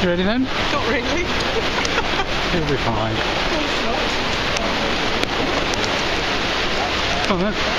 You ready then? Not really. He'll be fine. Come on then.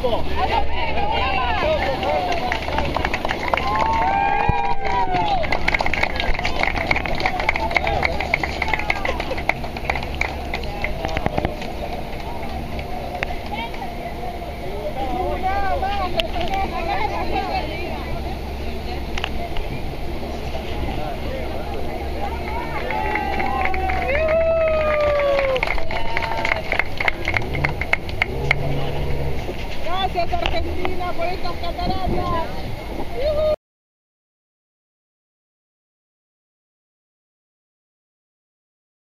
grupo.